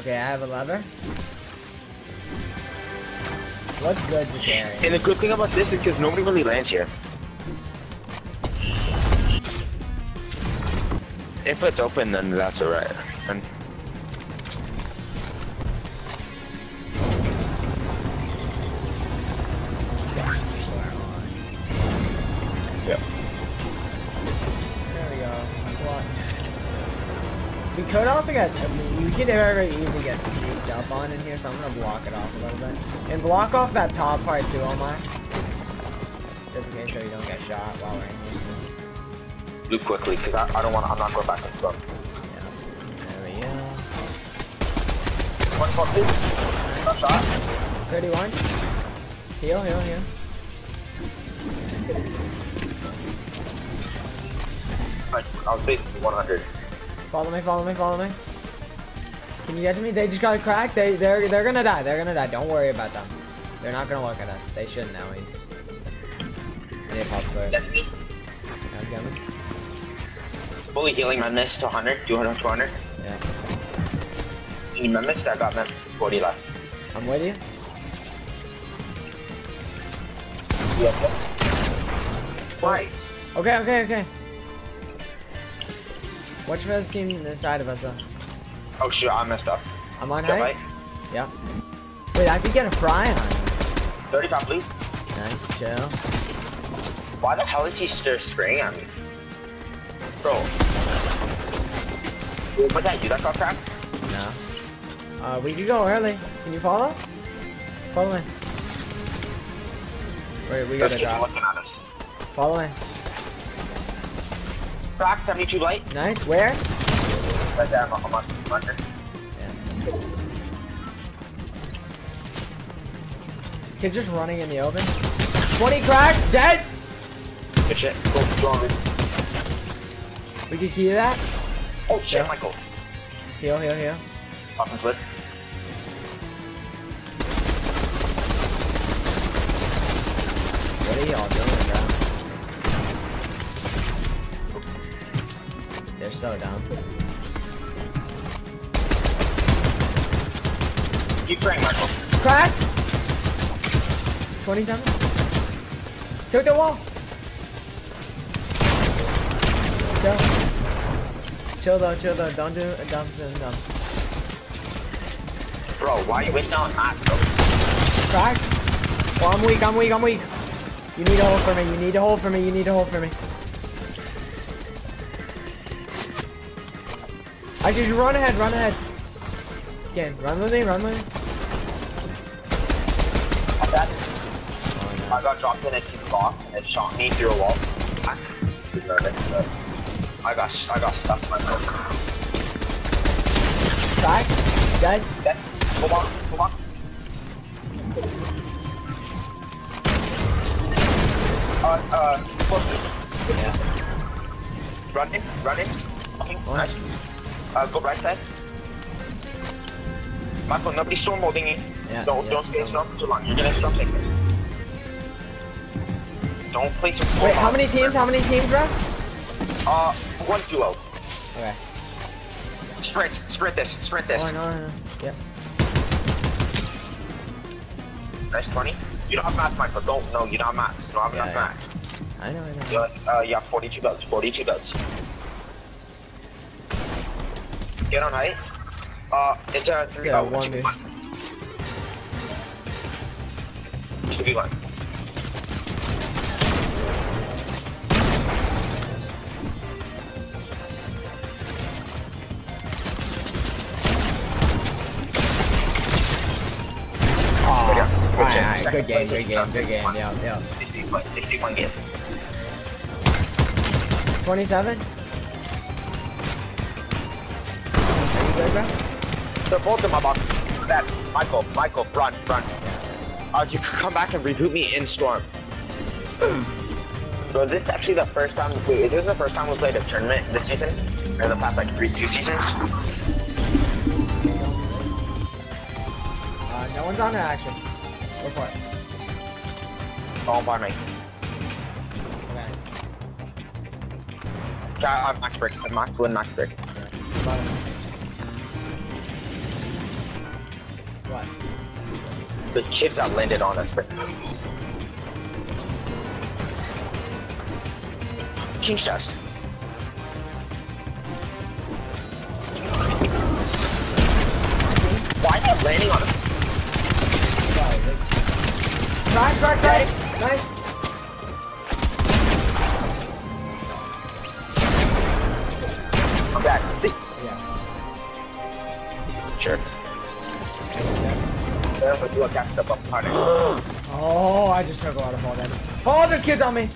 Okay, I have a lever. What's good carry? And the good thing about this is because nobody really lands here. If it's open, then that's alright. We could also get, I mean, we could very easily get sneaked up on in here, so I'm gonna block it off a little bit. And block off that top part too, Omar. Just in case so you don't get shot while we're in here. Loop quickly, because I, I don't want. to, I'm not going back and stuff. Yeah. There we go. One please. Not shot. 31. Heal, heal, heal. Like, I was basically 100. Follow me, follow me, follow me. Can you get to me? They just got cracked. They they're they're gonna die. They're gonna die. Don't worry about them. They're not gonna look at us. They shouldn't now. He's. They pop first. That's me. Yeah, get. Fully healing my miss to 100. 200, 200. Yeah. You need my miss? I got them. 40 left. I'm with you. Why? Okay, okay, okay. Watch for this team on the side of us though. Oh shit, I messed up. I'm on height. light. Wait, I could get a fry on. 35 blue. Nice, chill. Why the hell is he still spraying at me? Bro. What I do? That got cracked? No. Uh, we could go early. Can you follow? Follow me. Wait, we gotta kids are drop. looking at us. Follow me. Cracked 72 light. Nice. Where? Right there, I'm, I'm I'm under. Yeah. Kid's just running in the open. 20 crack, dead! Good shit. Go, on. We can key that. Oh shit, Yeah. Michael. Heal, heal, heal. Off and slip. What are y'all doing, so dumb. Keep spraying, Michael. Crack! 27. Took the wall. Chill. Chill though, chill though. Don't do it. Dumb, dumb, dumb. Bro, why you waiting on that, bro? Crack. Oh, I'm weak, I'm weak, I'm weak. You need a hold for me, you need a hold for me, you need a hold for me. I just run ahead, run ahead. Again, run with me, run with me. I'm dead. I got dropped in a team box and it shot me through a wall. I it, I got I got stuck in my throat. Crack. Dead. Dead. Come on, come on. Uh, uh, close. Yeah. Run in, run. Fucking Oh. nice. Uh, go right side. Michael, nobody's storm holding you. Yeah, don't yeah, don't stay in storm. storm for too long. You're gonna storm take this. Don't place your Wait, how many teams? How many teams, bro? Uh, one duo. Okay. Sprint, sprint this, sprint this. Oh, no, no, no. Yep. Nice 20. You don't have math, Michael. Don't, no, you don't have math. You don't have Yeah, enough yeah. math. I know, I know. You have, uh, you have 42 builds, 42 builds. Get on height. Uh, it's a 3 Yeah, oh, one 2v1. 2v1. Oh, good alright, shit. alright, Second good game, good game, good game. Yeah, yeah. 61, 61 game. 27? They're both in my box. That, Michael, Michael, run, run. Uh, you could come back and reboot me in Storm. So is this actually the first time, wait, is this the first time we played a tournament this season? Or the past like three, two seasons? Uh, no one's on action. Go for it. Oh, pardon me. Okay. Okay, I have max break. I have max win, max break. Bottom. What? The kids that landed on us. King's chest. Why am I landing on this- Nice, nice, nice, nice. But you got stuff. Oh, I just took a lot of fall damage. Oh, there's kids on me.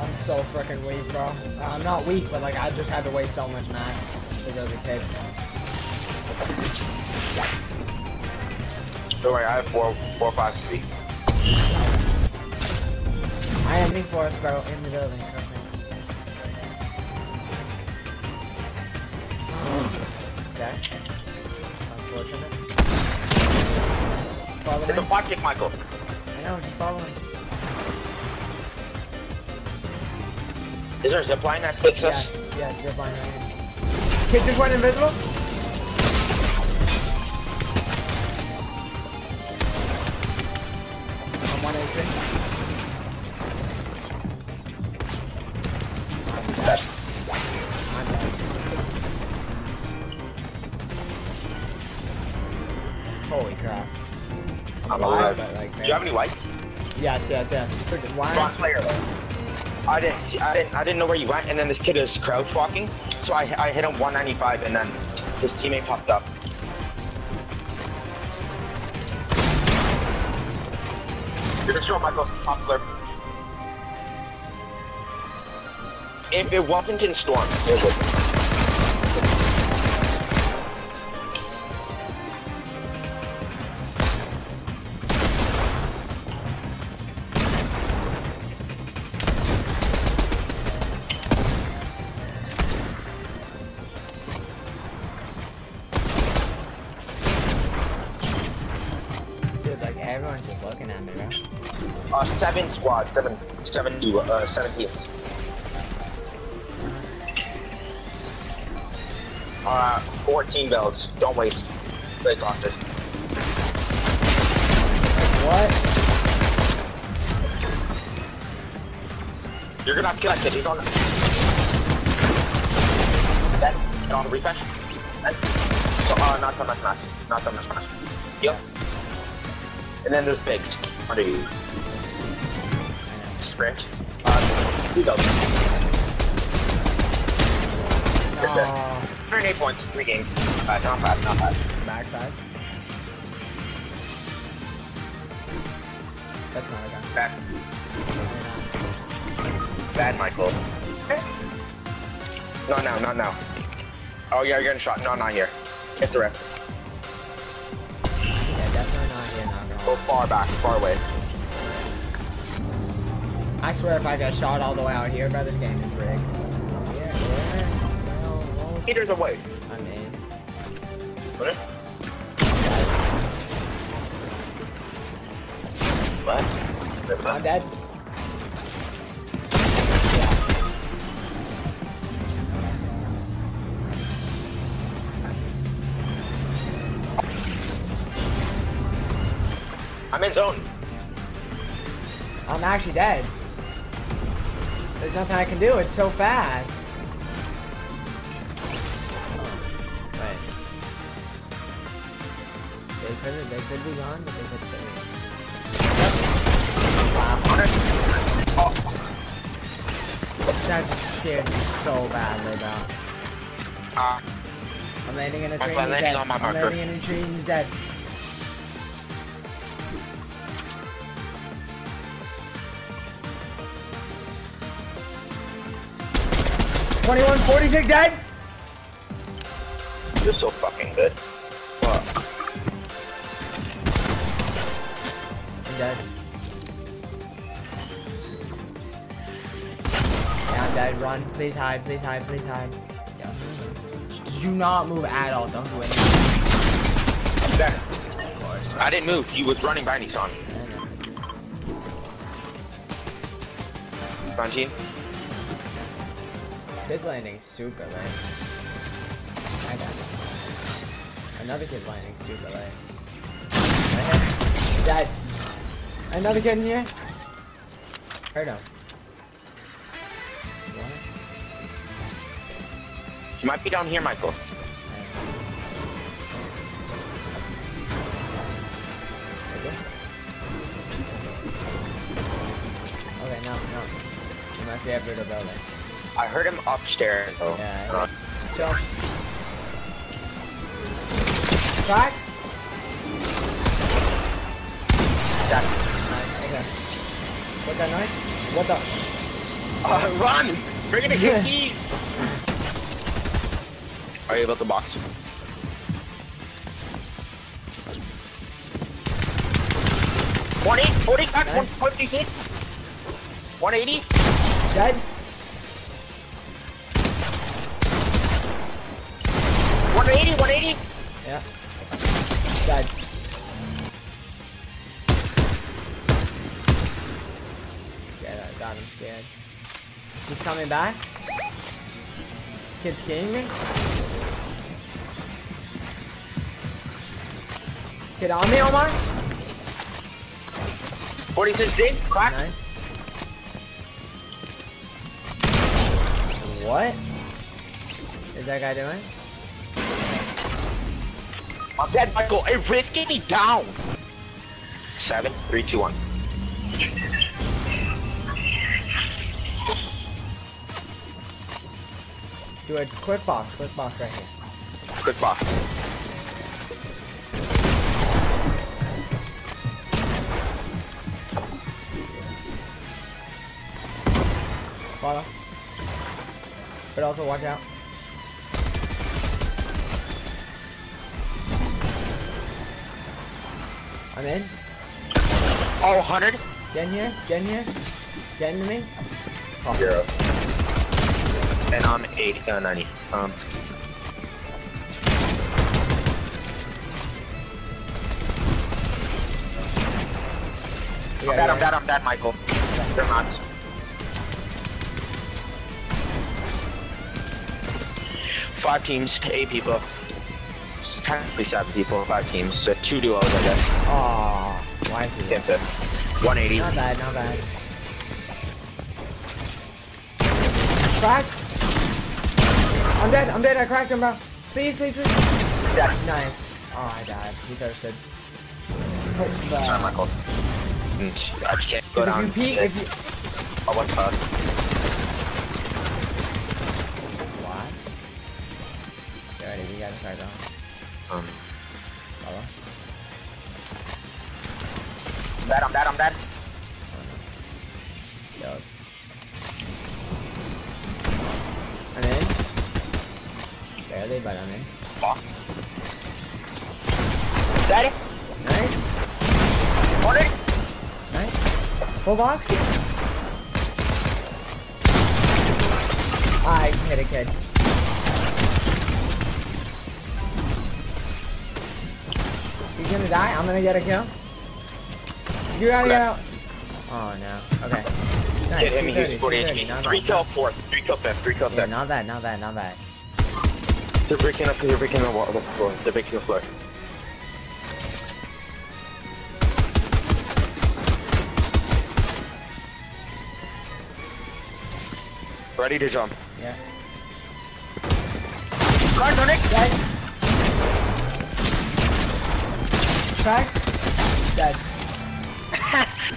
I'm so freaking weak, bro. Uh, I'm not weak, but like I just had to waste so much max because I was a kid. Don't worry, I have four, four, five four, four, five, three. I am weak for us, bro, in the building. Trust Follow It's a bot kick, Michael. I know, just follow me. Is there a zip line that fits Yes, us? you're fine right here. Kid just went invisible? I'm one HP. Holy crap. I'm alive, but like, Do you have any whites? Yes, yes, yes. Freaking why? Wrong player. I didn't see, I didn't I didn't know where you went, and then this kid is crouch walking, so I I hit him 195, and then his teammate popped up. You're gonna Michael Pop Slurp. If it wasn't in storm, it would. Squad, seven, seven, to, uh, seven. Uh, 14 builds. Don't waste. Play doctors. What? You're gonna have to kill that kid. He's on. Get on the refresh. Then, so, uh, not so much smash. Not so much smash. Yep. And then there's bigs. Under you. Sprint. Uh, two builds. No. 108 points, three games. Not bad, not bad, not bad. That's not a gun. Bad, bad, Michael. Not now, not now. Oh yeah, you're getting shot. No, not here. Hit the ref. Yeah, definitely not here, not Go far back, far away. I swear if I get shot all the way out here, bro, this game is rigged. Yeah, where? Well, well, Meters away. I mean, What? What? I'm dead. I'm in zone. I'm actually dead. There's nothing I can do. It's so fast. Wait. They could they could be gone, but they could stay. Wow. Oh, That just scared me so badly, bro. uh, I'm landing in a tree. I'm landing on my I'm landing in a tree. He's dead. Twenty-one, forty-six dead. you're so fucking good. Fuck. I'm dead. Yeah, I'm dead. Run. Please hide. Please hide. Please hide. Yeah. Do not move at all. Don't do anything. Dead. I didn't move. He was running by me, son. 19. This landing is super late. I got it. Another kid landing super late. Right. Dead. Another kid in here. Heard him. What? He might be down here, Michael. Okay, no, no. You must be after the building. I heard him upstairs, though. Yeah, Uh, Chill. Crack? that- Nice, okay. What that noise? What the? Uh, run! We're gonna get key! Are you able to box? One eight, forty, Nice. one fifty six. One eighty. Dead? He's coming back? Kid's kidding me? Kid on me, Omar? Forty six dig, crack. Nice. What is that guy doing? I'm dead, Michael. Hey, Riff, get me down. Seven, three, two, one. A quick box, quick box right here. Quick box. Follow. But also watch out. I'm in. Oh, 100. Get in here. Get in here. Get into me. Oh, Zero. And I'm 80, uh, 90. Um, I'm dead, I'm dead, I'm dead, Michael. They're not. Five teams, eight people. It's technically seven people, five teams. So two duos, I guess. Aw, why is he? Can't 180. Not bad, not bad. Crack! I'm dead, I'm dead, I cracked him, bro. Please, please, please. Nice. Oh, I died. He thirsted. Oh, Sorry, uh, Michael. I just can't go if down. you peek, if you... Oh, what's up? What? Ready, we gotta start going. Um, Follow. dead, I'm dead, I'm dead. Barely, but I'm. Fuck. Dead. Nice, 180. nice. Full box. I hit a kid. He's gonna die. I'm gonna get a kill. You gotta get Okay. out. Oh no. Okay. Nice. Get him, he's 230, 40 230, HP. not Three bad. kill fourth, three kill fifth, three kill Yeah, not that. not that. not bad. They're breaking up, they're breaking the wall, the floor. They're breaking the floor. Ready to jump. Yeah. Crack on it. Dead. Crack. Dead.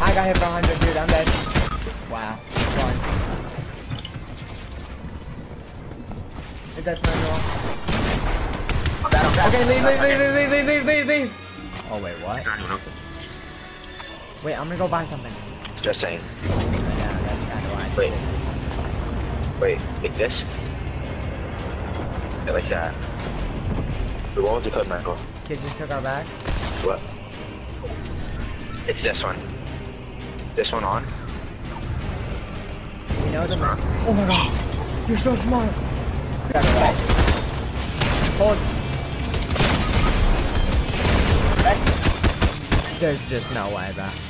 I got hit for 100, dude. I'm dead. Wow. Fun. If that's not wrong. I'm dead, I'm dead. Okay, leave, leave, leave, leave, leave, leave, leave, leave. Oh, wait, what? Wait, I'm gonna go buy something. Just saying. Yeah, that's kind of why. Wait. Wait, like this? Yeah, like that. Wait, What was the code, Michael? Kid just took our bag. What? It's this one. This one on? You know the Smart. Oh my god. You're so smart. Got it. Hold. There's just no way, bro.